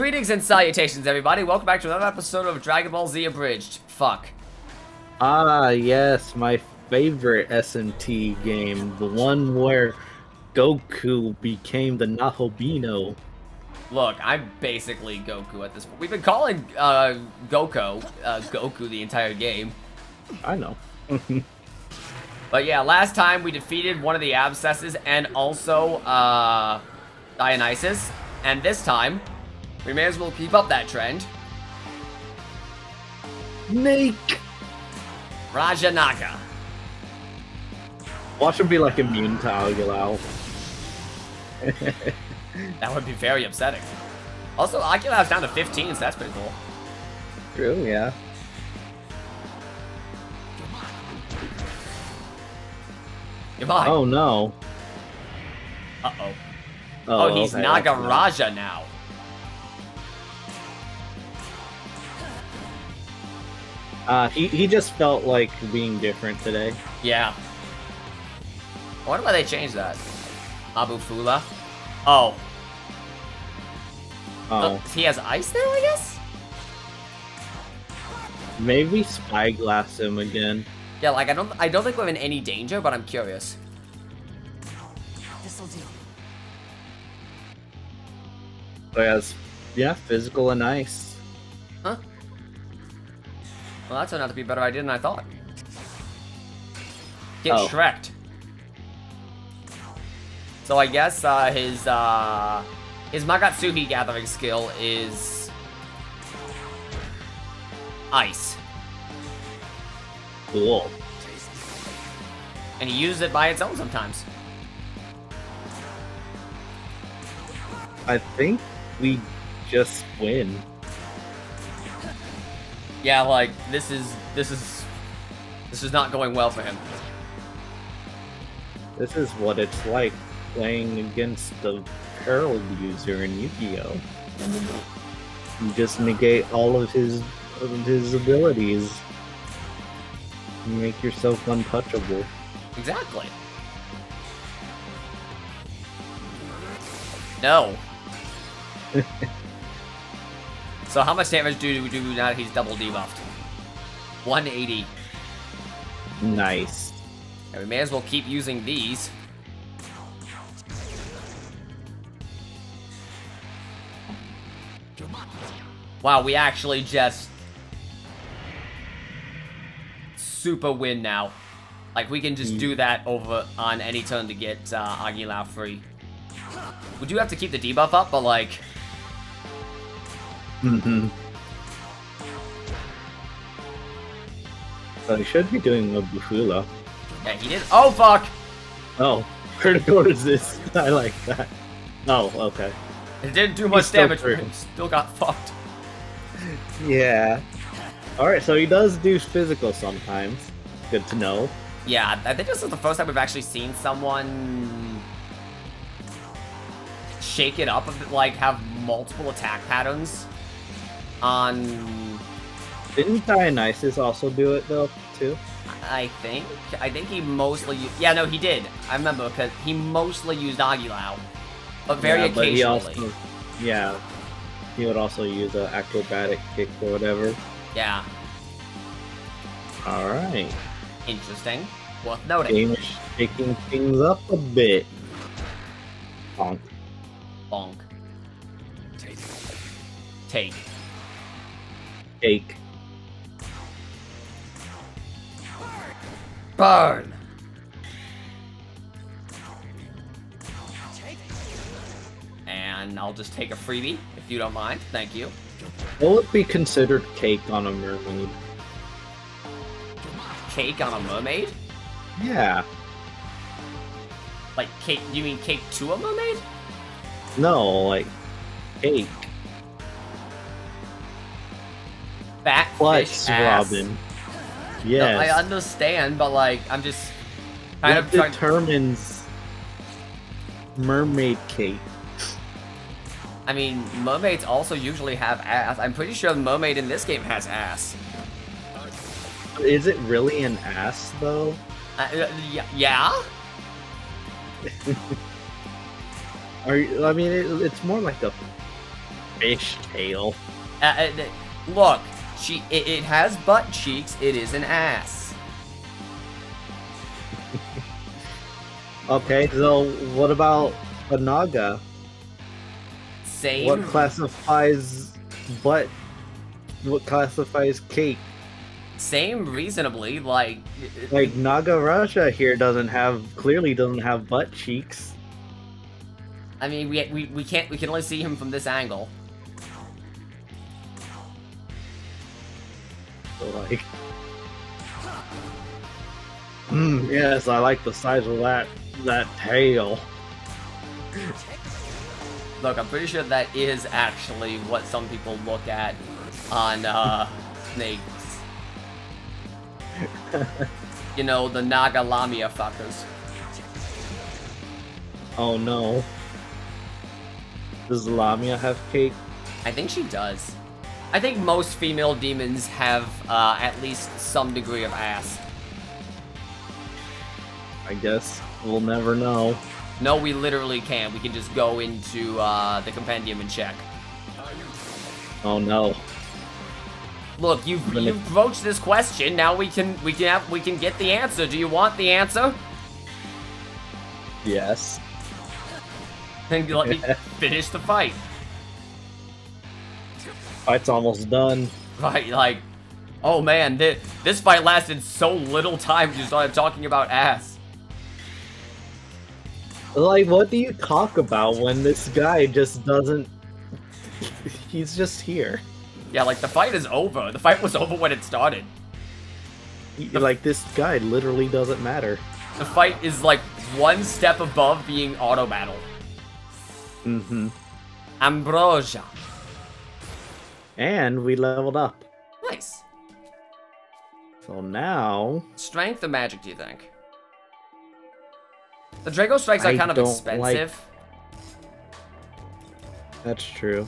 Greetings and salutations, everybody. Welcome back to another episode of Dragon Ball Z Abridged. Fuck. Ah, yes, my favorite SMT game, the one where Goku became the Nahobino. Look, I'm basically Goku at this point. We've been calling uh, Goku uh, Goku the entire game. I know. but yeah, last time we defeated one of the abscesses and also uh, Dionysus. And this time, we may as well keep up that trend. Make! Rajanaga. Watch him be like immune to Agilao. that would be very upsetting. Also, Agilao's down to 15, so that's pretty cool. True, yeah. Goodbye. Oh no. Uh-oh. Oh, oh, he's okay, Nagaraja now. Uh, he, he just felt like being different today. Yeah. I wonder why they changed that. Abu Fula. Oh. Oh. he has ice now, I guess? Maybe spyglass him again. Yeah, like I don't I don't think we're in any danger, but I'm curious. This'll do. So has yeah, physical and ice. Huh? Well, that turned out to be a better idea than I thought. Get oh. Shreked. So I guess uh, his uh, his Magatsuhi gathering skill is ice. Cool. And he uses it by its own sometimes. I think we just win. Yeah, like this is this is this is not going well for him. This is what it's like playing against the Peril user in Yu-Gi-Oh! You just negate all of his of his abilities. You make yourself untouchable. Exactly. No. so how much damage do we do now that he's double debuffed? 180. Nice. And we may as well keep using these. Wow, we actually just super win now. Like, we can just do that over on any turn to get uh, Agilao free. We do have to keep the debuff up, but like... Mm-hmm. So he should be doing a Bufula. Yeah, he did. Oh, fuck! Oh, critical resist. I like that. Oh, okay. It didn't do much damage, but still got fucked. Yeah. Alright, so he does do physical sometimes. Good to know. Yeah, I think this is the first time we've actually seen someone shake it up a like have multiple attack patterns on... Didn't Dionysus also do it though, too? I think. I think he mostly... Yeah, no, he did. I remember, because he mostly used Agilao. But very yeah, occasionally. But he also, yeah, he would also use an acrobatic kick or whatever. Yeah. Alright. Interesting. Worth noting. Game is shaking things up a bit. Bonk. Bonk. Take. Take. Take. Burn! And I'll just take a freebie, if you don't mind. Thank you. Will it be considered cake on a mermaid? Cake on a mermaid? Yeah. Like cake, you mean cake to a mermaid? No, like cake. Fat Plus, Robin. Yes. No, I understand, but like, I'm just kind what of trying... determines mermaid cake? I mean, mermaids also usually have ass. I'm pretty sure the mermaid in this game has ass. Is it really an ass, though? Uh, yeah? Are you, I mean, it, it's more like a fish tail. Uh, uh, look, she it, it has butt cheeks. It is an ass. Okay, so what about a naga? Same. What classifies butt? What classifies cake? Same reasonably, like uh, Like Nagaraja here doesn't have clearly doesn't have butt cheeks. I mean, we, we we can't we can only see him from this angle. So like, Hmm, yes, I like the size of that that tail. Look, I'm pretty sure that is actually what some people look at on uh, snakes. you know, the Naga Lamia fuckers. Oh no. Does Lamia have cake? I think she does. I think most female demons have uh, at least some degree of ass. I guess we'll never know. No, we literally can. We can just go into uh, the compendium and check. Oh no. Look, you've you've broached this question. Now we can we can have, we can get the answer. Do you want the answer? Yes. Then let me finish the fight. Fight's almost done. Right, like, oh man, this this fight lasted so little time. You started talking about ass. Like, what do you talk about when this guy just doesn't? He's just here. Yeah, like the fight is over. The fight was over when it started. He- Like this guy literally doesn't matter. The fight is like one step above being auto battle. Mm-hmm. Ambrosia. And we leveled up. Nice. So now Strength or magic, do you think? The Draco strikes are I kind of expensive. that's true.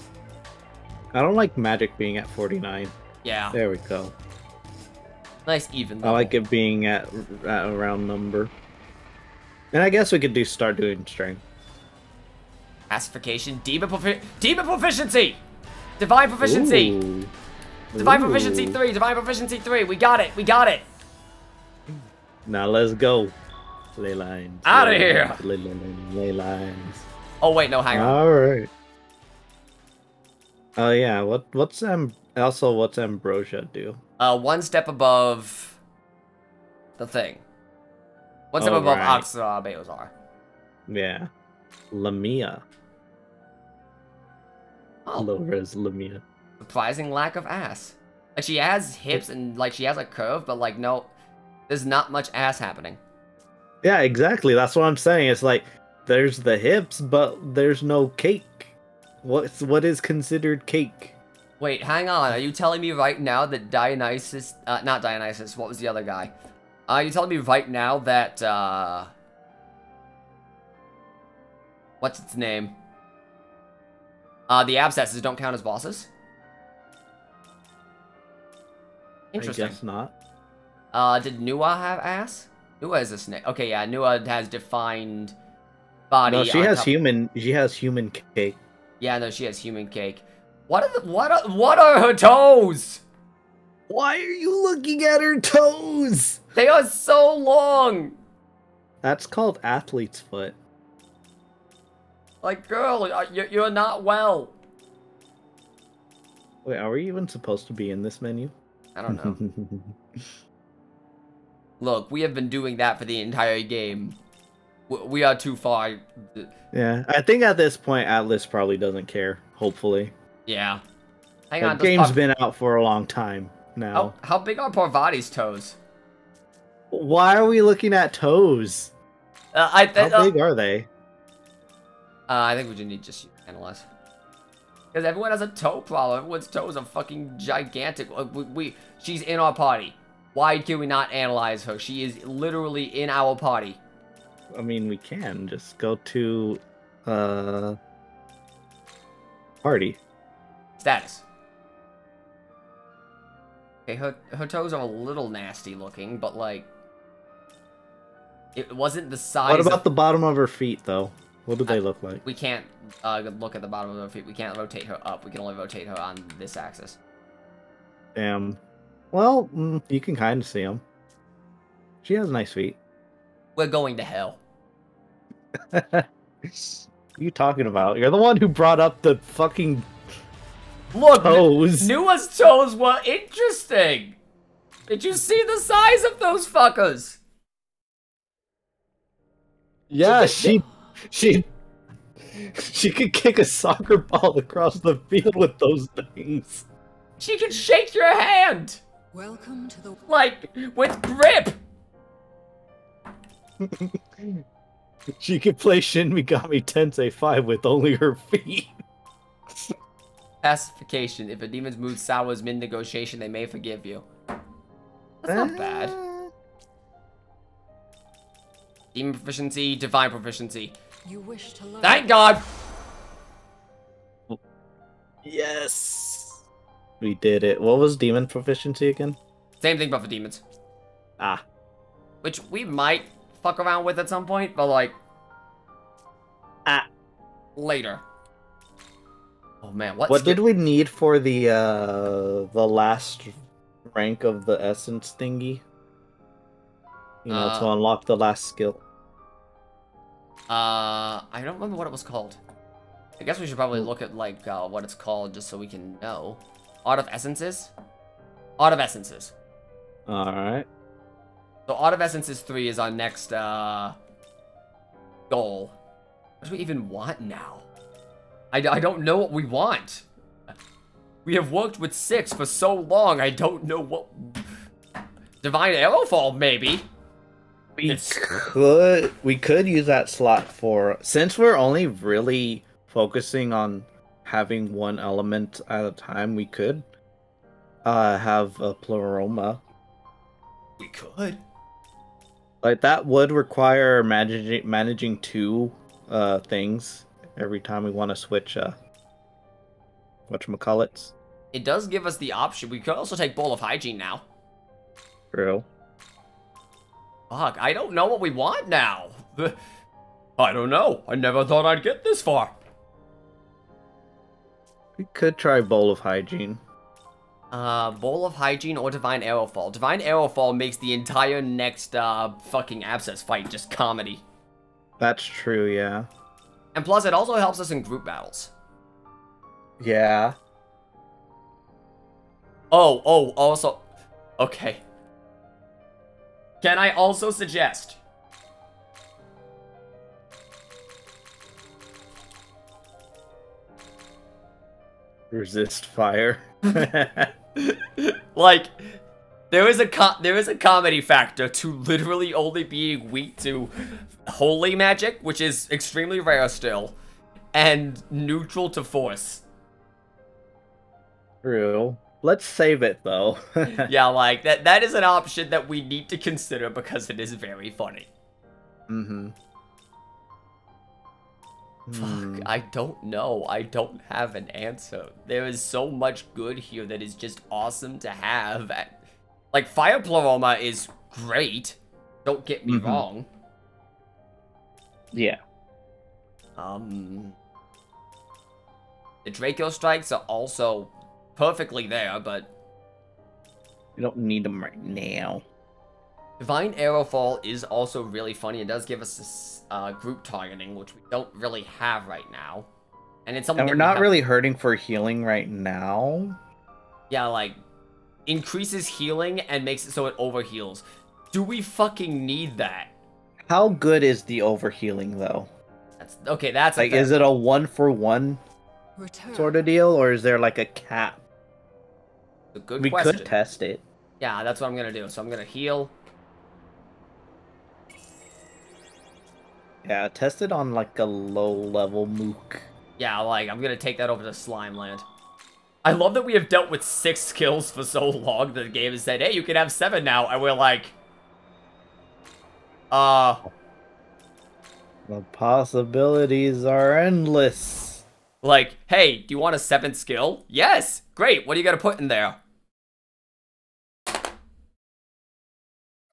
I don't like magic being at 49. Yeah, There we go. nice even. I like it being at, at a round number. And I guess we could do start doing strength. Pacification, demon, profi demon proficiency, divine proficiency, Ooh. divine proficiency three, divine proficiency three. We got it. We got it. Now let's go. Ley lines. Outta ley here. lines, Ley, ley, ley, ley lines. Oh wait, no, hang on. All right. Oh yeah. What what's um also what's ambrosia do? Uh, one step above the thing. One step Oh, above right. Oxa Yeah. Lamia. Oh, Lora's Lamia. surprising lack of ass. Like she has hips and like she has a curve, but like no, there's not much ass happening. Yeah, exactly. That's what I'm saying. It's like there's the hips, but there's no cake. What's what is considered cake? Wait, hang on. Are you telling me right now that Dionysus, uh, not Dionysus, what was the other guy? Are you telling me right now that, uh, what's its name? Uh, the abscesses don't count as bosses? Interesting. I guess not. Uh, did Nuwa have ass? Nuwa is a snake. Okay, yeah, Nuwa has defined body. No, she has human. She has human cake. Yeah, no, she has human cake. What are the, what are, what are her toes? Why are you looking at her toes? They are so long. That's called athlete's foot. Like, girl, uh, you're, you're not well. Wait, are we even supposed to be in this menu? I don't know. Look, we have been doing that for the entire game. We are too far. yeah, I think at this point Atlas probably doesn't care. Hopefully, Yeah. Hang the on. game's been out for a long time now. How, how big are Parvati's toes? Why are we looking at toes? Uh, I, How uh, big are they? Uh, I think we just need to just analyze. Because everyone has a toe problem. Everyone's toes are fucking gigantic. We, we, she's in our party. Why can we not analyze her? She is literally in our party. I mean, we can just go to uh party. Status. Okay, her, her toes are a little nasty looking, but like... It wasn't the size What about of... the bottom of her feet, though? What do they look like? We can't uh, look at the bottom of her feet. We can't rotate her up. We can only rotate her on this axis. Damn. Well, mm, you can kind of see them. She has nice feet. We're going to hell. what are you talking about? You're the one who brought up the fucking Look, toes. Nuwa's toes were interesting. Did you see the size of those fuckers? Yeah, she she she could kick a soccer ball across the field with those things. She can shake your hand, Welcome to the like, with grip. She could play Shin Megami Tensei 5 with only her feet. Pacification. If a demon's mood sours mid-negotiation, they may forgive you. That's not bad. Ah. Demon proficiency, divine proficiency. you wish to learn. Thank God! Yes. We did it. What was demon proficiency again? Same thing but for demons. Ah. Which we might fuck around with at some point, but like... Ah. Later. Oh man, what, What did we need for the uh the last rank of the essence thingy? You know, to Uh, unlock the last skill. Uh, I don't remember what it was called. I guess we should probably look at, like, uh, what it's called just so we can know. Art of Essences? Art of Essences. Alright. So Art of Essences 3 is our next, uh, goal. What do we even want now? I, I don't know what we want. We have worked with 6 for so long, I don't know what... Divine Arrowfall, maybe? We It's- could we could use that slot for since we're only really focusing on having one element at a time, we could uh have a pleroma. We could. Like that would require managing managing two uh things every time we want to switch uh whatchamacallits. It does give us the option. We could also take Bowl of Hygieia now. True. Fuck, I don't know what we want now. I don't know. I never thought I'd get this far. We could try bowl of Hygieia. Uh, Bowl of Hygieia or Divine Arrowfall. Divine Arrowfall makes the entire next, uh, fucking Abscess fight just comedy. That's true, yeah. And plus, it also helps us in group battles. Yeah. Oh, oh, also... Okay. Can I also suggest... Resist fire. like there is a co- there is a comedy factor to literally only being weak to holy magic, which is extremely rare still, and neutral to force. True. Let's save it though. yeah, like that that is an option that we need to consider because it is very funny. Mm-hmm. Fuck, I don't know. I don't have an answer. There is so much good here that is just awesome to have. Like Fire Pleroma is great. Don't get me Mhm. wrong. Yeah. Um, the Draco strikes are also perfectly there, but We don't need them right now. Divine Arrowfall is also really funny. It does give us this uh, group targeting, which we don't really have right now, and it's something. And we're that we not really hurting for healing right now. Yeah, like increases healing and makes it so it overheals. Do we fucking need that? How good is the overhealing though? That's okay. That's Like, fair- is it a one for one Return. sort of deal, or is there like a cap? A good we question. could test it. Yeah, that's what I'm gonna do. So I'm gonna heal. Yeah, test it on like a low level mook. Yeah, like, I'm gonna take that over to Slime Land. I love that we have dealt with six skills for so long that the game has said, hey, you can have seven now, and we're like... Uh... The possibilities are endless. Like, hey, do you want a seventh skill? Yes! Great, what are you gonna put in there?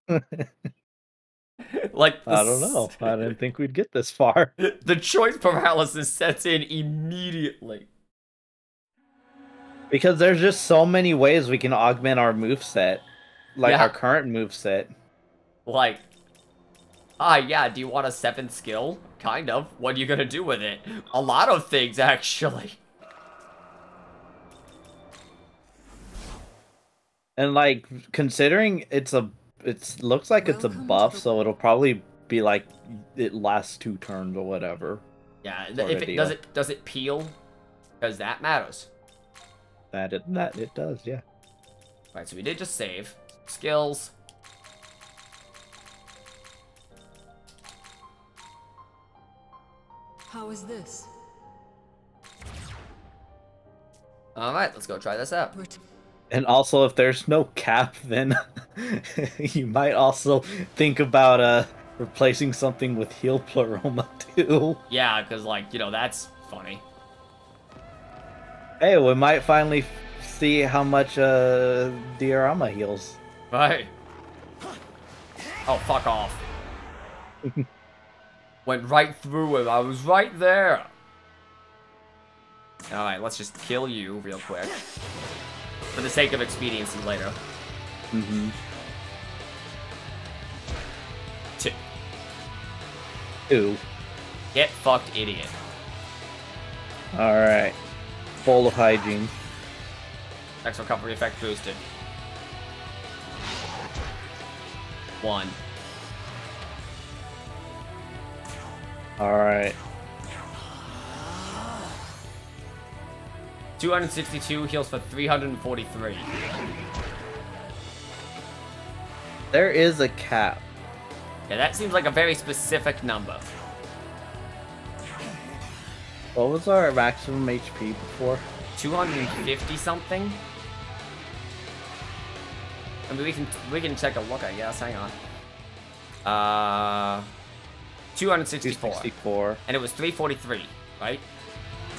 like I don't know. I didn't think we'd get this far. the choice paralysis sets in immediately. Because there's just so many ways we can augment our move set. Like Yeah. our current move set. Like, ah, yeah, do you want a seventh skill? Kind of. What are you gonna do with it? A lot of things, actually. And like considering it's a it's looks like it's a buff, the- so it'll probably be like it lasts two turns or whatever. Yeah, if it deal. does it does it peel? Because that matters. That it that it does, yeah. Right, so we did just save. Skills. How is this? Alright, let's go try this out. Ret- And also if there's no cap then you might also think about uh replacing something with heal pleroma too. Yeah, because, like, you know, that's funny. Hey, we might finally f- see how much uh Diarama heals. Right. Oh, fuck off. Went right through him. I was right there. Alright, let's just kill you real quick. For the sake of expediency later. Mm-hmm. Two. Two. Get fucked, idiot. Alright. Full of Hygieia. Next recovery effect boosted. One. Alright. 262 heals for 343. There is a cap. Yeah, that seems like a very specific number. What was our maximum HP before? 250 something? I mean, we can we can take a look, I guess. Hang on. Uh, 264, 264. and it was 343, right?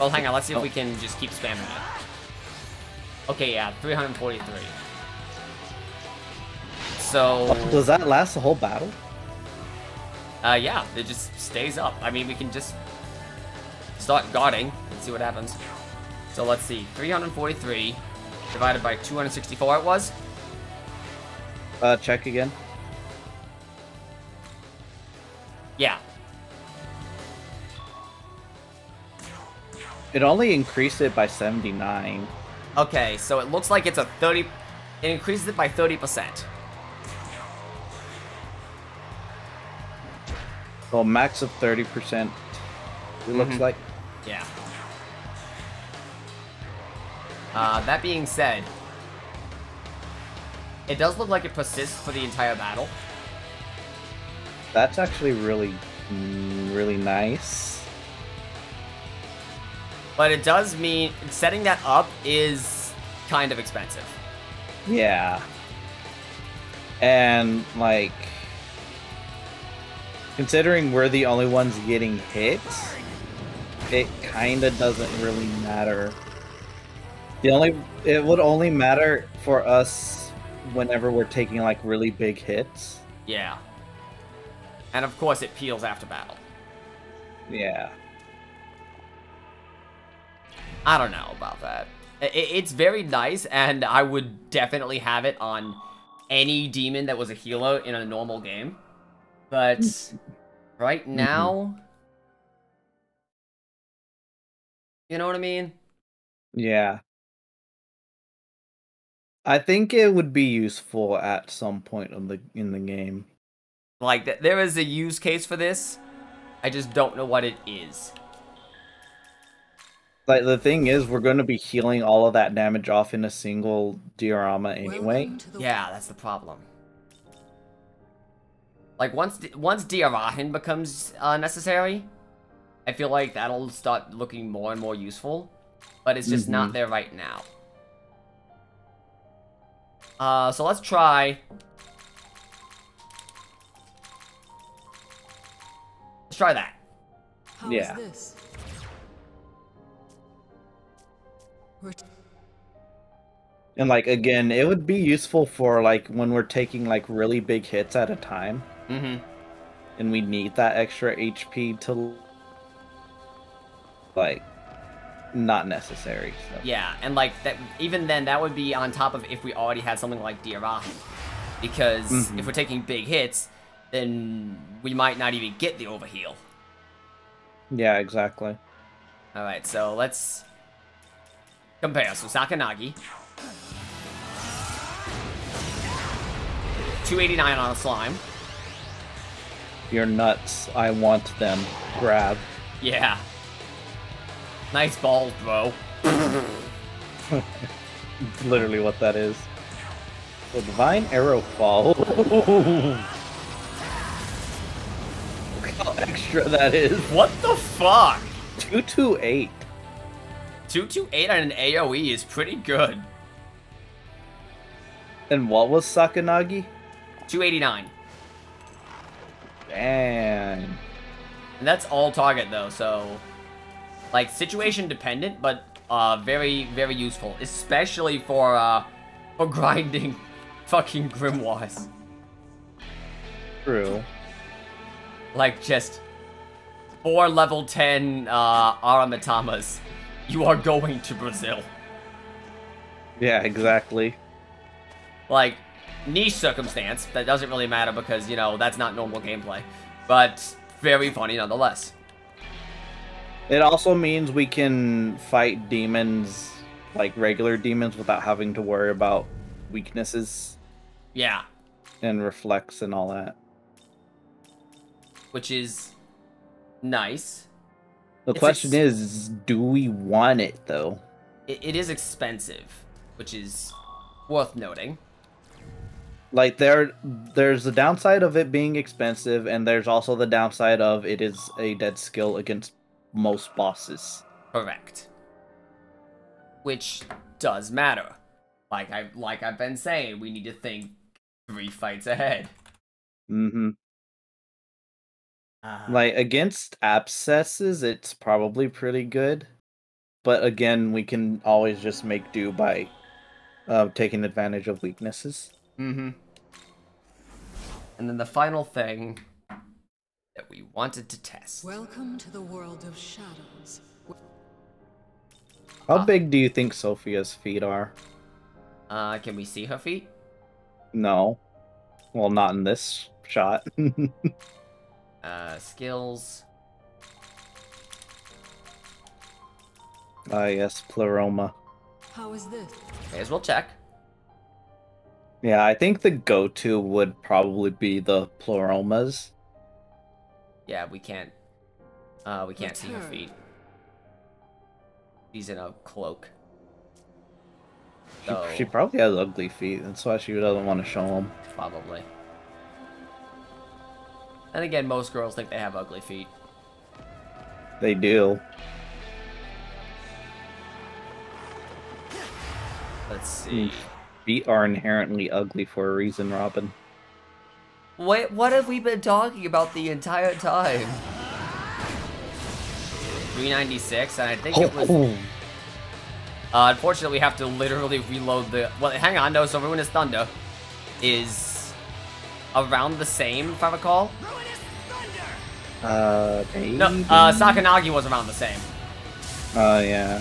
Well, hang on. Let's see if we can just keep spamming it. Okay, yeah, 343. So, Does that last the whole battle? uh, yeah, it just stays up. I mean, we can just start guarding and see what happens. So let's see, 343 divided by 264 it was. Uh, check again. Yeah, It only increased it by 79. Okay, so it looks like it's a 30... It increases it by 30%. So max of 30%. It looks Mhm. like. Yeah. Uh, that being said, it does look like it persists for the entire battle. That's actually really, mm, really nice. But it does mean setting that up is kind of expensive. Yeah. And, like, considering we're the only ones getting hit, it kind of doesn't really matter. The only, it would only matter for us whenever we're taking, like, really big hits. Yeah. And of course it peels after battle. Yeah. I don't know about that. It's very nice, and I would definitely have it on any demon that was a healer in a normal game. But right mm-hmm. now, you know what I mean? Yeah. I think it would be useful at some point in the in the game. Like, th- there is a use case for this. I just don't know what it is. Like the thing is, we're going to be healing all of that damage off in a single Diarama anyway. Welcome to the Yeah, that's the problem. Like once D- once Diarahan becomes uh, necessary, I feel like that'll start looking more and more useful, but it's just not Mhm. there right now. Uh, so let's try. Let's try that. How is Yeah. And like again, it would be useful for like when we're taking like really big hits at a time. Mm-hmm. and we need that extra HP to like not necessary. So. Yeah, and like that. Even then, that would be on top of if we already had something like Diarahi, because Mhm. if we're taking big hits, then we might not even get the overheal. Yeah, exactly. All right, so let's compare. So Sakanagi, 289 on a slime. You're nuts. I want them. Grab. Yeah. Nice balls, bro. Literally what that is. The divine arrow fall. Look how extra that is. What the fuck? Two two eight. 228 on an AoE is pretty good. And what was Sakanagi? 289. Damn. And that's all target though, so like situation dependent, but uh very very useful, especially for uh for grinding fucking grimoires. True. Like just four level 10 uh Aramitamas. You are going to Brazil. Yeah, exactly. Like niche circumstance that doesn't really matter because, you know, that's not normal gameplay. But very funny nonetheless. It also means we can fight demons like regular demons without having to worry about weaknesses Yeah, and reflex and all that. which is nice. The It's question ex- is, do we want it though? It, it is expensive, which is worth noting. Like there there's the downside of it being expensive and there's also the downside of it is a dead skill against most bosses. Correct. Which does matter. Like I like I've been saying, we need to think three fights ahead. Mhm. Uh, Like against abscesses it's probably pretty good. But again, we can always just make do by uh, taking advantage of weaknesses. mm-hmm. And then the final thing that we wanted to test. Welcome to the world of shadows. How Ah. big do you think Sophia's feet are? Uh, can we see her feet? No. Well, not in this shot. Uh, skills. Ah, yes, Pleroma. How is this? May as well check. Yeah, I think the go-to would probably be the Pleromas. Yeah, we can't. Uh, we can't see her feet. She's in a cloak. She, So, she probably has ugly feet. That's why she doesn't want to show them. probably. And again, most girls think they have ugly feet. They do. Let's see. Feet are inherently ugly for a reason, Robin. Wait, what have we been talking about the entire time? 396, and I think it was. Oh, Uh, unfortunately, we have to literally reload the. Well, hang on, no. So Ruinous Thunder is around the same, if I recall. Uh, maybe? No, uh, Sakanagi was around the same. Oh, yeah.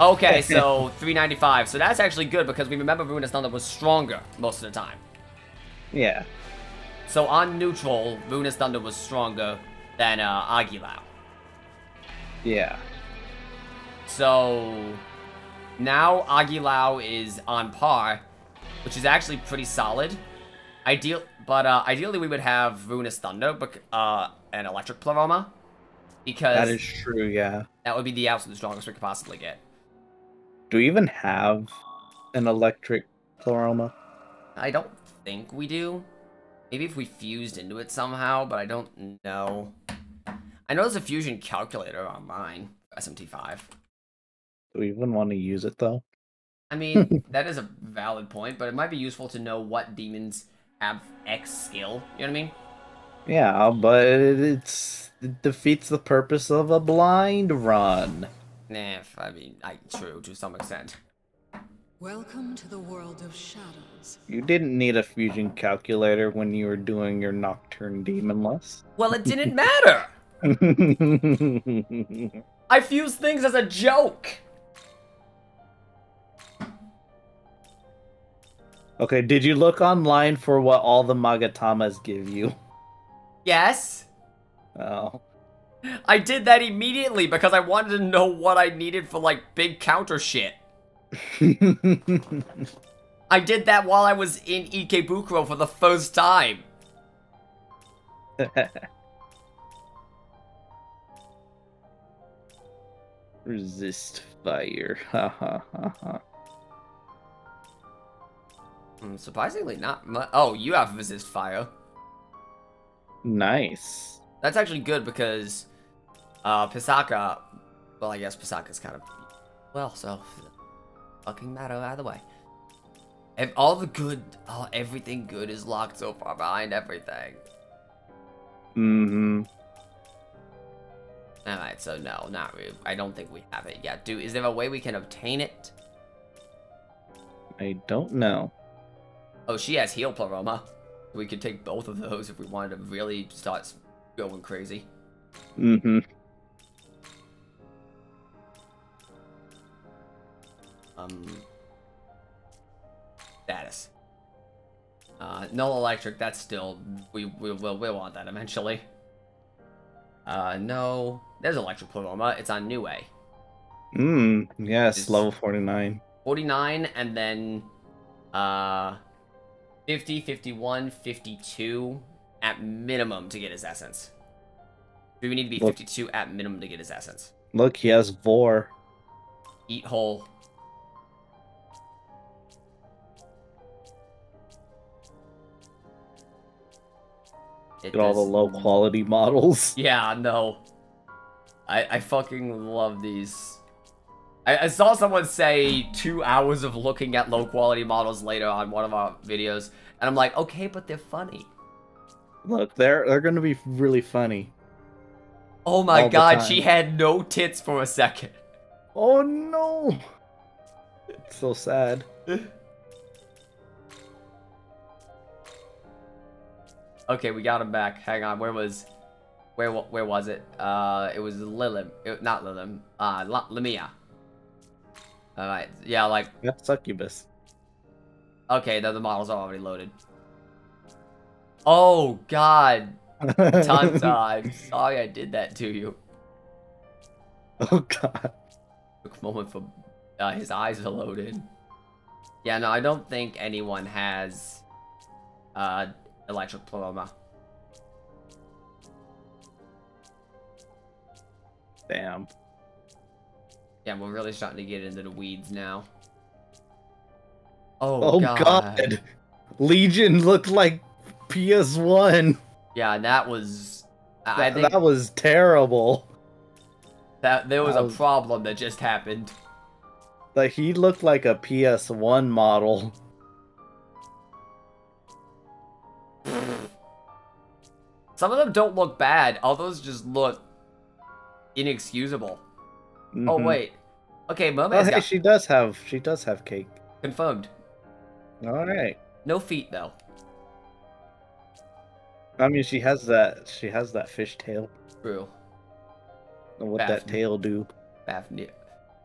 Okay, so 395. So that's actually good because we remember Ruinous Thunder was stronger most of the time. Yeah. So on neutral, Ruinous Thunder was stronger than uh, Agilao. Yeah. So now Agilao is on par, which is actually pretty solid. Ideal, but uh, ideally we would have Ruinous Thunder, bec- uh, and Electric Pleroma, because That is true, yeah. that would be the absolute strongest we could possibly get. Do we even have an electric Pleroma? I don't think we do. Maybe if we fused into it somehow, but I don't know. I know there's a fusion calculator on mine, SMT5. Do we even want to use it, though? I mean, that is a valid point, but it might be useful to know what demons have X skill. You know what I mean? Yeah, but it, it's it defeats the purpose of a blind run. Nah, I mean, I true to some extent. Welcome to the world of shadows. You didn't need a fusion calculator when you were doing your Nocturne Demonless. Well, it didn't matter. I fuse things as a joke. Okay, did you look online for what all the Magatamas give you? Yes. Oh. I did that immediately because I wanted to know what I needed for like big counter shit. I did that while I was in Ikebukuro for the first time. Resist fire. Ha ha ha ha. Hmm, surprisingly not much. Oh, you have resist fire. Nice. That's actually good because uh, Pisaka, well, I guess Pisaka's kind of, well, so, fucking matter either way. If all the good, all, everything good is locked so far behind everything. Mm-hmm. Alright, so no, not really. I don't think we have it yet. Do is there a way we can obtain it? I don't know. Oh, she has heal pleroma. We could take both of those if we wanted to really start going crazy. Mm-hmm. Um, status. Uh, no electric. That's still we we will we want that eventually. Uh, no. There's electric pleroma. It's on Nuwa. Mm, yes, Is- level 49. 49 and then uh 50 51 52 at minimum to get his essence we would need to be Look. 52 at minimum to get his essence Look, he has Vor. eat whole It Get all the low quality models. yeah no i i fucking love these I, I saw someone say two hours of looking at low quality models later on one of our videos, and I'm like, okay, but they're funny. Look, they're they're gonna be really funny. Oh my god, she had no tits for a second. Oh no! It's so sad. Okay, we got him back. Hang on, where was, where where was it? Uh, it was Lilim, it, not Lilim. Uh, La- Lamia. All right, yeah, like That's succubus. okay, the, the models are already loaded. Oh god, Tanta, I'm sorry I did that to you. oh god. Took moment for uh, his eyes are loaded. Yeah, no, I don't think anyone has uh, electric pleroma. Damn. Yeah, we're really starting to get into the weeds now. Oh, Oh god. god. Legion looked like PS1. Yeah, and that was. I That, think that was terrible. that there was that a was- problem that just happened. Like he looked like a PS1 model. Some of them don't look bad. Others just look inexcusable. Oh Mhm. wait. Okay, Oh, hey, got she does have she does have cake. confirmed. All right. No feet though. I mean, she has that she has that fish tail. True. What Bath- that tail do? Fafnir.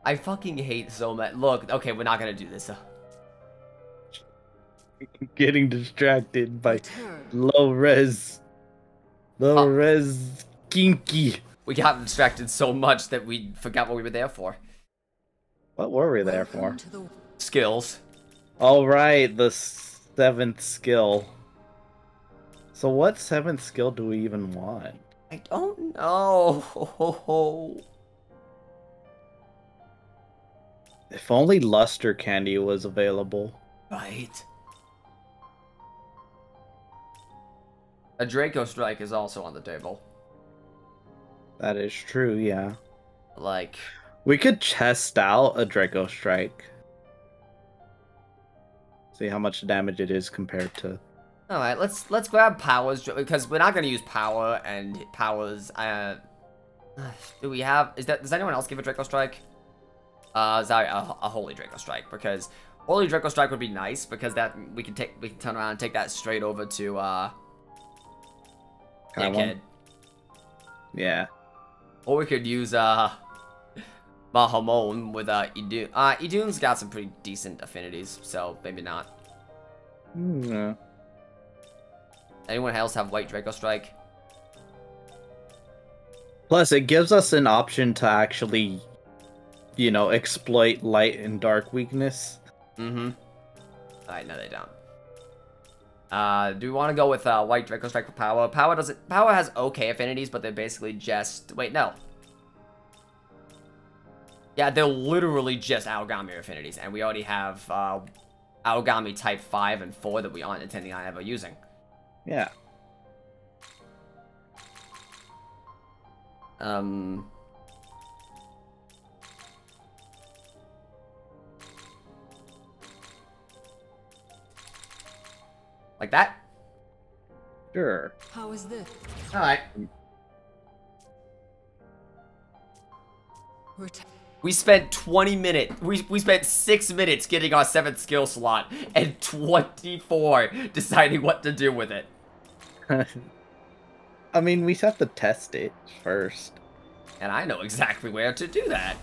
I fucking hate so much. Look, okay, we're not gonna do this. though. Getting distracted by Return. low res, low Oh. res kinky. We got distracted so much that we forgot what we were there for. What were we there for? Skills. All right, the seventh skill. So what seventh skill do we even want? I don't know. If only luster candy was available. Right. A Draco Strike is also on the table. That is true, yeah. Like, We could test out a Draco Strike. See how much damage it is compared to. all right, let's let's grab powers because we're not gonna use power and powers. Uh, do we have? Is that? Does anyone else give a Draco Strike? Uh, sorry, a, a Holy Draco Strike because Holy Draco Strike would be nice because that we can take we can turn around and take that straight over to uh Dickhead. Yeah. Or we could use uh Mahamaon with uh Idun. Uh Idun's got some pretty decent affinities, so maybe not. Hmm. Anyone else have White Draco Strike? Plus, it gives us an option to actually, you know, exploit light and dark weakness. Mm-hmm. Alright, no they don't. Uh, do we want to go with uh, White Draco Strike for Power? Power doesn't. Power has okay affinities, but they're basically just. Wait, no. Yeah, they're literally just Aogami affinities, and we already have uh, Aogami Type 5 and 4 that we aren't intending on ever using. Yeah. Um. Like that? Sure. How is this? Alright. We're t- We spent 20 minutes. We, we spent 6 minutes getting our 7th skill slot and 24 deciding what to do with it. I mean, we have to test it first. And I know exactly where to do that.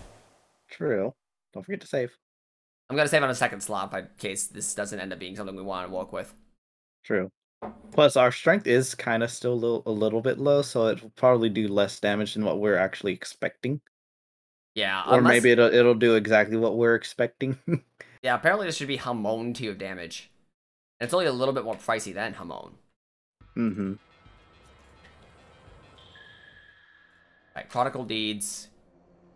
True. Don't forget to save. I'm gonna save on a second slot in case this doesn't end up being something we want to work with. True. Plus, our strength is kind of still a little, a little bit low, so it'll probably do less damage than what we're actually expecting. Yeah, Or unless- maybe it'll it'll do exactly what we're expecting. Yeah, apparently this should be Hamaon tier of damage. And it's only a little bit more pricey than Hamaon. mm-hmm. Right, Prodigal Deeds.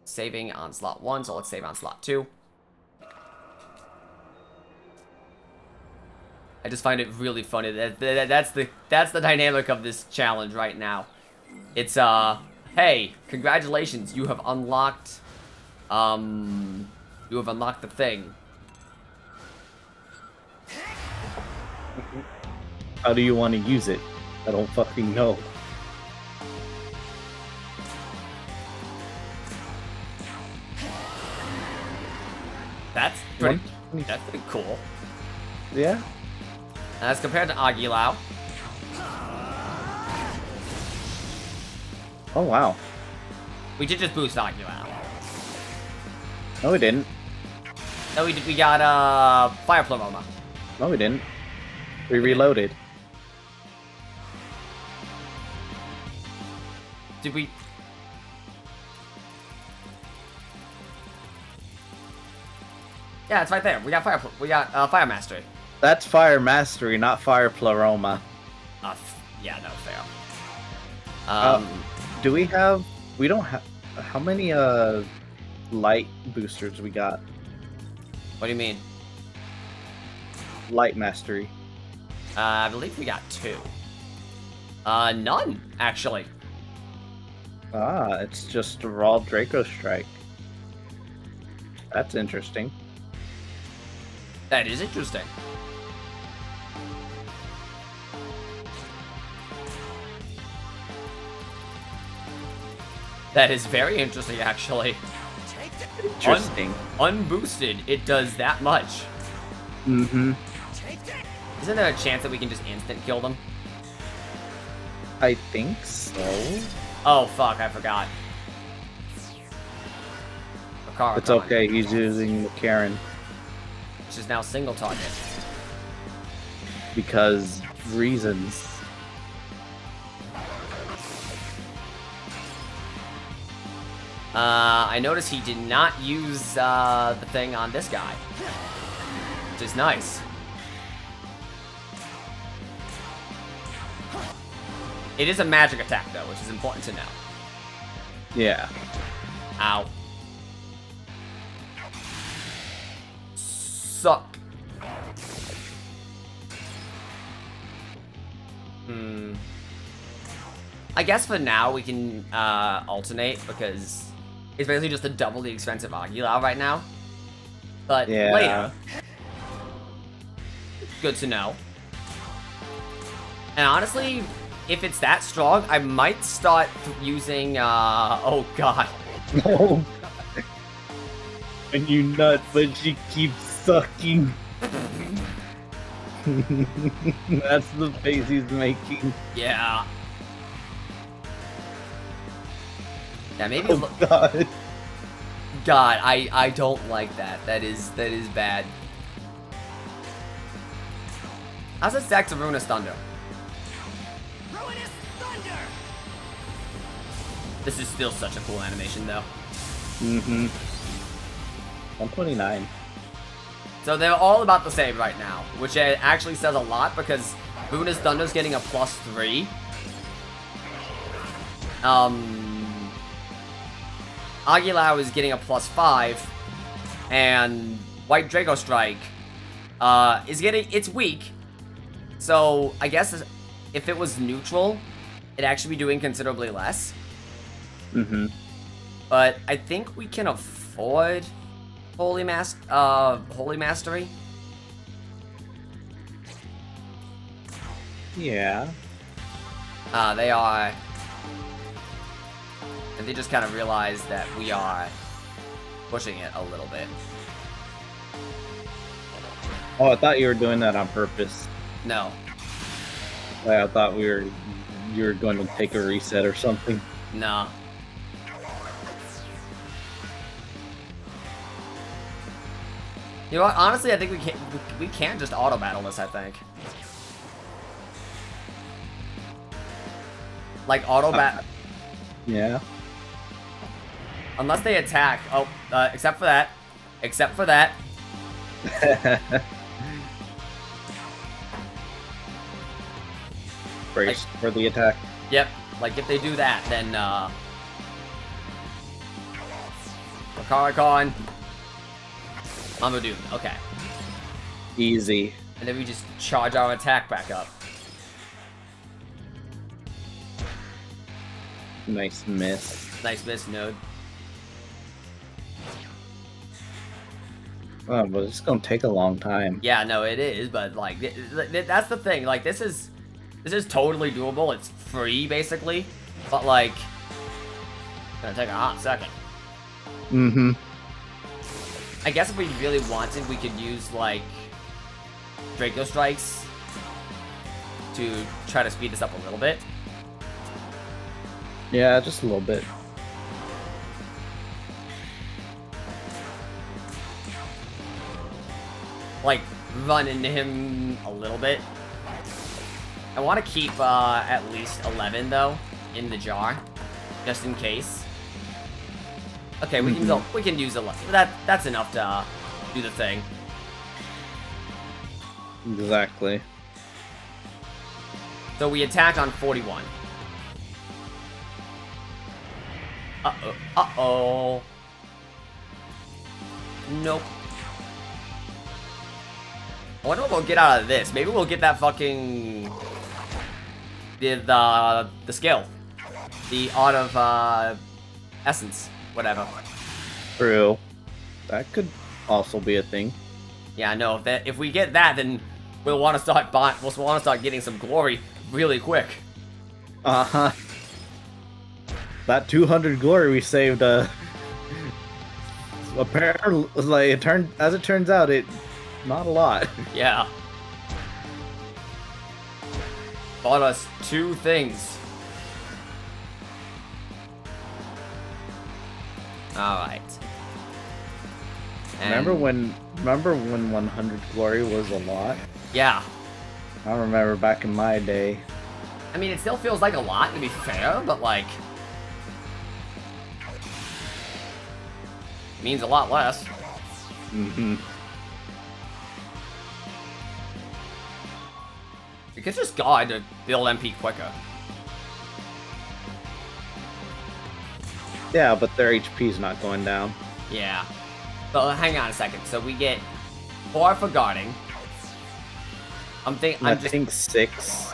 Saving on slot 1, so let's save on slot 2. I just find it really funny that, that that's the that's the dynamic of this challenge right now. It's uh hey, congratulations, you have unlocked um you have unlocked the thing. How do you want to use it? I don't fucking know. That's pretty that's pretty cool. Yeah. As compared to Agilao, Oh wow. we did just boost Agilao. No, we didn't. No, we did, we got uh Fire Pleroma. No, we didn't. We reloaded. Did we? Yeah, it's right there. We got fire. We got uh, fire mastery. That's fire mastery, not fire pleroma. Uh, yeah, no fair. Uh, Um, Do we have? We don't have. How many uh light boosters we got? what do you mean? Light mastery. Uh, I believe we got two. Uh, none actually. Ah, it's just a raw Draco strike. That's interesting. That is interesting. That is very interesting, actually. Interesting. Unboosted, it does that much. Mm-hmm. Isn't there a chance that we can just instant kill them? I think so. Oh fuck, I forgot. It's okay. He's using the Karen Which is now single target. because reasons. Uh, I noticed he did not use uh, the thing on this guy, which is nice. It is a magic attack though, which is important to know. Yeah. Ow. Suck. Hmm. I guess for now we can uh, alternate because it's basically just a double the expensive Agilao right now. But Yeah. later, good to know. And honestly, if it's that strong, I might start using, uh, oh god. No. and you nuts, but she keeps sucking. That's the face he's making. Yeah. Yeah, maybe Oh god. God, I I don't like that. That is that is bad. How's it stack to Ruinous Thunder? Ruinous thunder! This is still such a cool animation though. Mm-hmm. 129. So they're all about the same right now, which actually says a lot because Ruinous Thunder's getting a plus three. Um, Agilao is getting a plus five, and White Draco Strike uh, is getting it's weak. So I guess if it was neutral, it'd actually be doing considerably less. Mm-hmm. But I think we can afford Holy Mas uh Holy Mastery. Yeah. Uh they are they just kind of realize that we are pushing it a little bit. Oh, I thought you were doing that on purpose. No. Like, I thought we were you were going to take a reset or something. No. You know what? Honestly, I think we can we can just auto battle this. I think. Like auto uh, bat, Yeah. Unless they attack. Oh, uh, except for that, except for that. Brace for the attack. Yep. Like if they do that, then uh, Rakaricon, Amadoon. Okay. Easy. And then we just charge our attack back up. Nice miss. Nice miss, Node. Oh, but it's gonna take a long time. Yeah, no, it is, but like th- th- that's the thing. Like this is this is totally doable. It's free basically, but like it's gonna take a hot second. Mm-hmm. I guess if we really wanted, we could use like Draco strikes to try to speed this up a little bit. Yeah, just a little bit. Like run into him a little bit. I want to keep uh, at least 11 though in the jar, just in case. Okay, we can go. We can use 11. That that's enough to uh, do the thing. Exactly. So we attack on 41. Uh-oh. Uh-oh. Nope. I wonder what we'll get out of this. Maybe we'll get that fucking... The, the, the skill. The Art of, uh, Essence. Whatever. True. That could also be a thing. Yeah, no, if, that, if we get that, then we'll want to start buy, we'll want to start getting some glory really quick. Uh-huh. That 200 glory we saved, uh... Apparently, like, it turned, as it turns out, it... Not a lot. Yeah. Bought us two things. Alright. Remember when, remember when 100 glory was a lot? Yeah. I remember back in my day. I mean, it still feels like a lot, to be fair, but like... Means a lot less. Mm-hmm. You could just guide to build MP quicker. Yeah, but their HP's not going down. Yeah. But hang on a second. So we get four for guarding. I'm think I I'm just think six.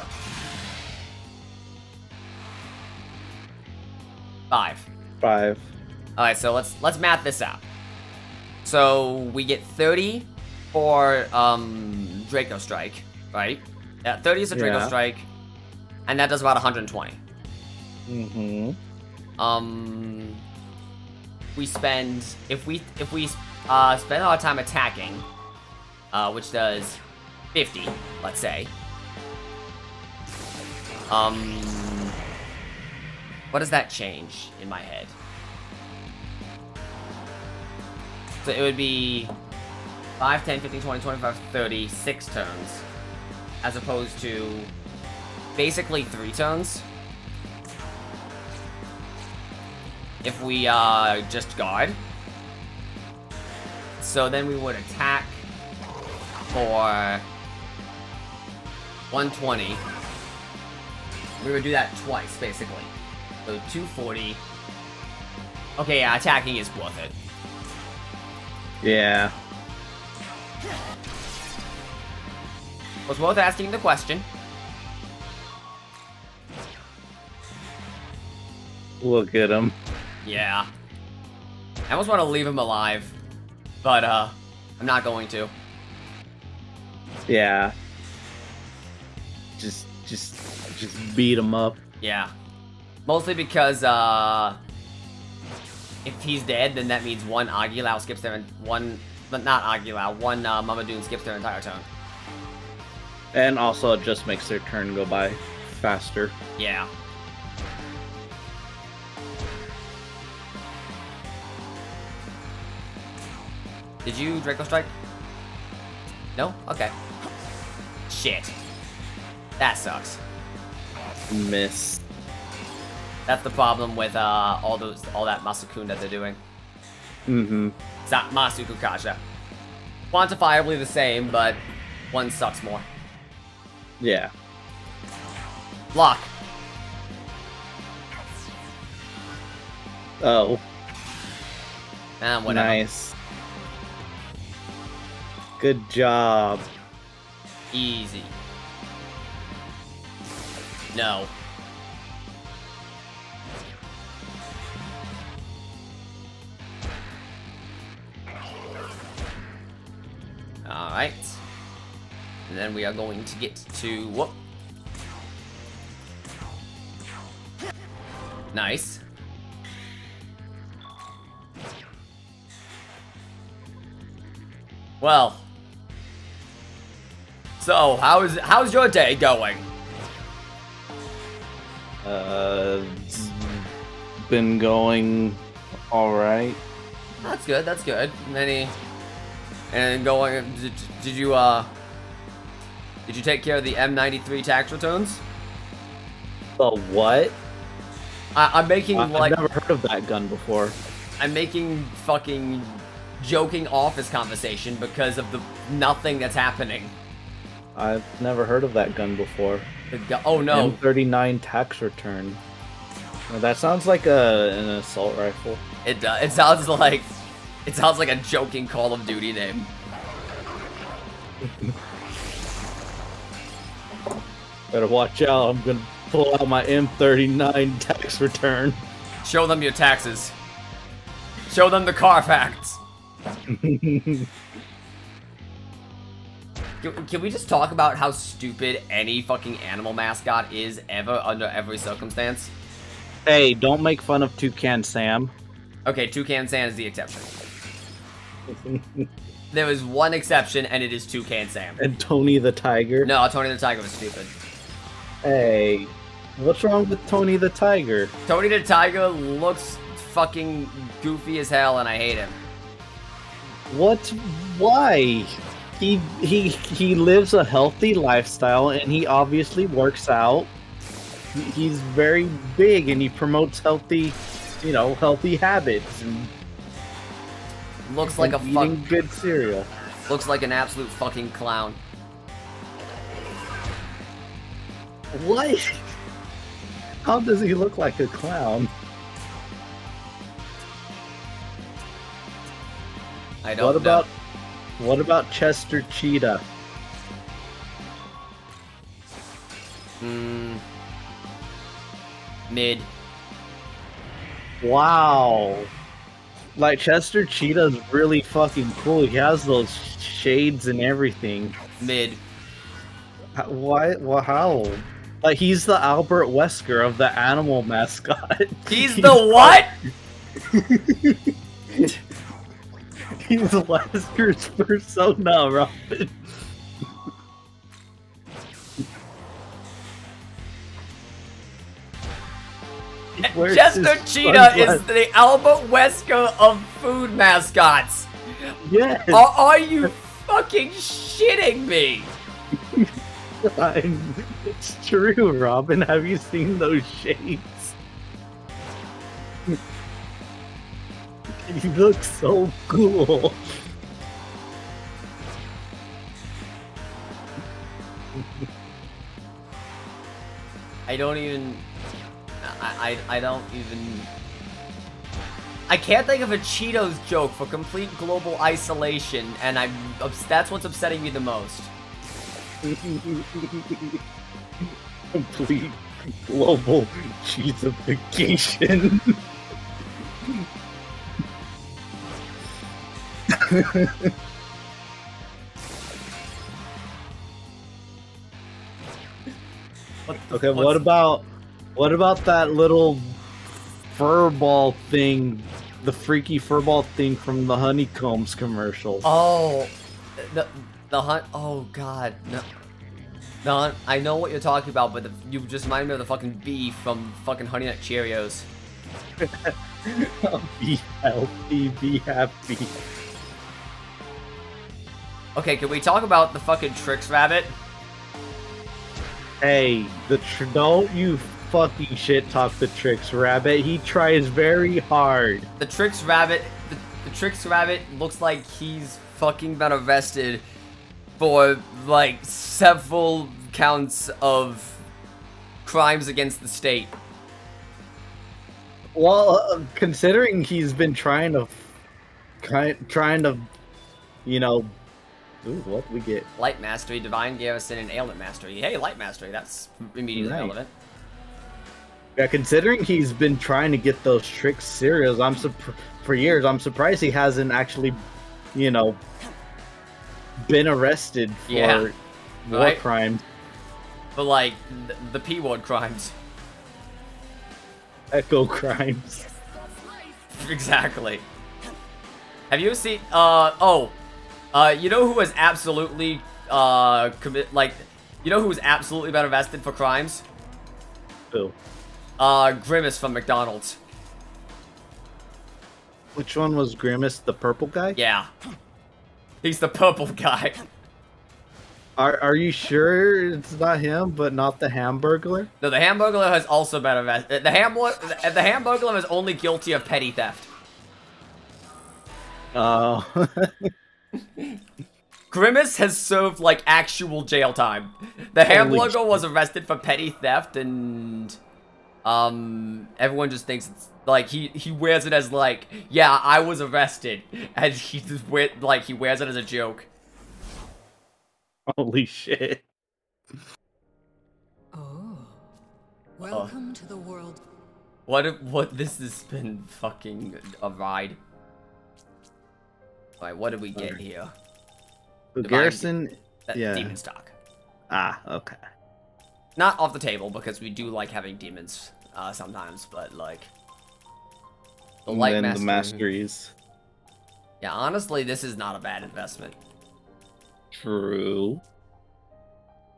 five. Five. Alright, so let's let's math this out. So we get 30 for um Draco Strike, right? Yeah, 30 is a Draco Yeah. Strike. And that does about 120. Mm-hmm. Um we spend if we if we uh spend our time attacking, uh, which does 50, let's say. Um, what does that change in my head? So it would be 5, 10, 15, 20, 25, 30, 6 turns. As opposed to basically 3 turns. If we uh, just guard. So then we would attack for 120. We would do that twice, basically. So 240. Okay, yeah, attacking is worth it. Yeah. Was worth asking the question. Look at him. Yeah. I almost want to leave him alive. But, uh, I'm not going to. Yeah. Just, just, just beat him up. Yeah. Mostly because, uh... If he's dead, then that means one Agilao skips their... One... But not Agilao. One, uh, Mamudoon skips their entire turn. And also, it just makes their turn go by faster. Yeah. Did you Draco Strike? No? Okay. Shit. That sucks. Miss. That's the problem with uh, all those, all that Masukun that they're doing. Mm-hmm. It's not Masukukaja. Quantifiably the same, but one sucks more. Yeah. Lock. Oh, Ah, whatever. nice. Good job. Easy. No. Alright. And then we are going to get to... Whoop. Nice. Well. So, how's how's your day going? Uh, been going all right. That's good. That's good. Any and going? Did, did you uh? Did you take care of the M93 tax returns? The what? I, I'm making I- like I've never heard of that gun before. I'm making fucking joking office conversation because of the nothing that's happening. I've never heard of that gun before. Gu- oh no, M39 tax return. Well, that sounds like a an assault rifle. it does. It sounds like it sounds like a joking Call of Duty name. Better watch out. I'm gonna pull out my M39 tax return. Show them your taxes. Show them the Carfax. Can, can we just talk about how stupid any fucking animal mascot is ever under every circumstance? hey, don't make fun of Toucan Sam. Okay, Toucan Sam is the exception. there is one exception, and it is Toucan Sam. And Tony the Tiger. No, Tony the Tiger was stupid. Hey, what's wrong with Tony the Tiger? Tony the Tiger looks fucking goofy as hell, and I hate him. What? Why? He he he lives a healthy lifestyle and he obviously works out. He's very big and he promotes healthy, you know, healthy habits and, Looks like a and fuck. eating good cereal. Looks like an absolute fucking clown. What? How does he look like a clown? I don't What know. about what about Chester Cheetah? Mm, mid. Wow. Like Chester Cheetah's really fucking cool. He has those shades and everything. Mid. Why? Well, how? Like he's the Albert Wesker of the animal mascot. He's the what? He's Wesker's persona, Robin. Chester Cheetah is the Albert Wesker of food mascots. Yes, Are, are you fucking shitting me? It's true, Robin. Have you seen those shades? he looks so cool. I don't even. I, I, I don't even. I can't think of a Cheetos joke for complete global isolation, and I'm. That's what's upsetting me the most. Complete global cheesification. What Okay, what's- what about what about that little furball thing, the freaky furball thing from the honeycombs commercial? Oh, the the hunt. Oh God, no. No, I know what you're talking about, but the, you just remind me of the fucking bee from fucking Honey Nut Cheerios. be healthy, be happy. Okay, can we talk about the fucking Tricks Rabbit? Hey, the tr- don't you fucking shit talk the tricks rabbit. He tries very hard. The Tricks Rabbit, the, the Tricks Rabbit looks like he's fucking been arrested for like several counts of crimes against the state. Well, uh, considering he's been trying to, trying to, you know, ooh, what we get? Light Mastery, Divine Garrison, and Ailment Mastery. Hey, Light Mastery, that's immediately Right. relevant. Yeah, considering he's been trying to get those tricks serious, I'm for years. I'm surprised he hasn't actually, you know, been arrested for Yeah, war right. crimes. For like, the, P word crimes. Echo crimes. exactly. Have you seen, uh, oh, uh, you know who has absolutely, uh, commit, like, you know who's absolutely been arrested for crimes? Ooh. Uh, Grimace from McDonald's. Which one was Grimace, the purple guy? Yeah. He's the purple guy. Are Are you sure it's not him, but not the Hamburglar? No, the Hamburglar has also been arrested. The Ham, the, the Hamburglar is only guilty of petty theft. Oh, Grimace has served like actual jail time. The Holy Hamburger was arrested for petty theft, and um, everyone just thinks it's like he he wears it as like, yeah, I was arrested, and he just wear, like he wears it as a joke. holy shit! Oh. Welcome to the world. What if, what this has been fucking a ride. Alright, what did we get here? The Divine- Garrison. That Yeah. demon stock. Ah, okay. Not off the table because we do like having demons uh, sometimes, but like the And light then mastery. the masteries. Yeah, honestly, this is not a bad investment. True.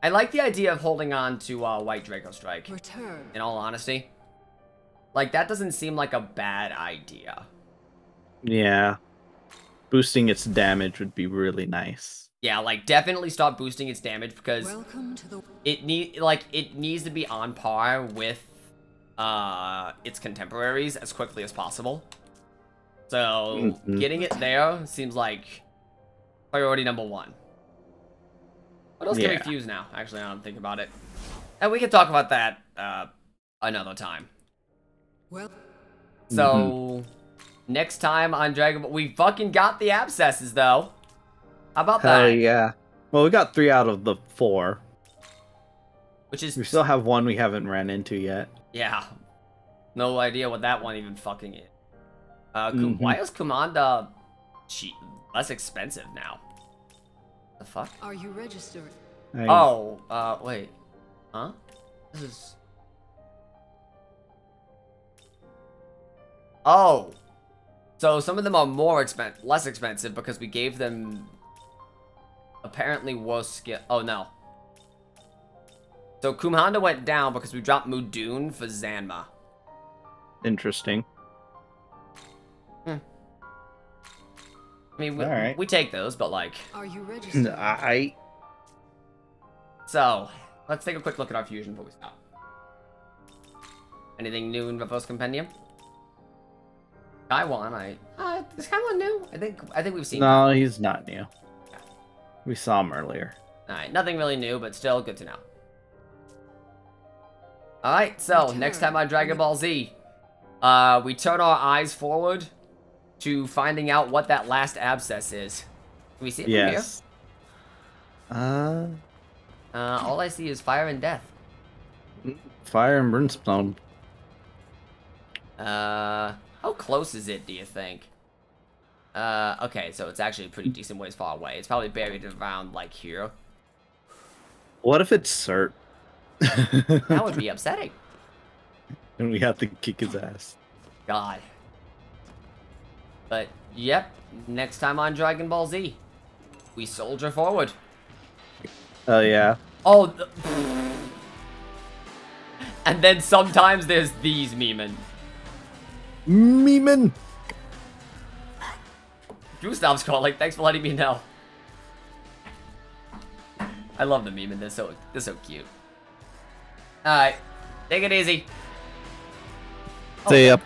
I like the idea of holding on to uh, White Draco Strike. Return. In all honesty, like that doesn't seem like a bad idea. Yeah. Boosting its damage would be really nice. Yeah, like definitely stop boosting its damage because to the it need like it needs to be on par with uh its contemporaries as quickly as possible. So Mhm. getting it there seems like priority number one. What else can we fuse now? Actually, I don't think about it. And we can talk about that uh another time. well. So next time on Dragon Ball, we fucking got the abscesses though. How about Hell that? yeah. Well, we got three out of the four. Which is We still have one we haven't ran into yet. Yeah. No idea what that one even fucking is. Uh, Ku- Mhm. why is Commander cheap, less expensive now? The fuck? Are you registered? I- Oh, uh, wait. Huh? This is... Oh. So some of them are more expen less expensive because we gave them apparently worse skill. Oh no. So Kumbhanda went down because we dropped Mudoon for Zanma. Interesting. I mean, we, Alright. we take those, but like, Are you registered? I so let's take a quick look at our fusion before we stop. Anything new in the Reverse Compendium? Taiwan, I uh, is Taiwan new? I think I think we've seen. no, he's not new. We saw him earlier. Alright, nothing really new, but still good to know. Alright, so next time on Dragon Ball Z, uh, we turn our eyes forward to finding out what that last abscess is. Can we see it Yes. Uh, from here? Uh, all I see is fire and death. fire and brimstone. Uh, how close is it, do you think? Uh, okay, so it's actually a pretty decent ways far away. It's probably buried around, like, here. What if it's Surt? That would be upsetting. and we have to kick his ass. God. But, yep, next time on Dragon Ball Z, we soldier forward. Oh yeah. Oh, and then sometimes there's these Miman. Miman. Gustave's calling, thanks for letting me know. I love the Miman, they're so, they're so cute. Alright, take it easy. See ya.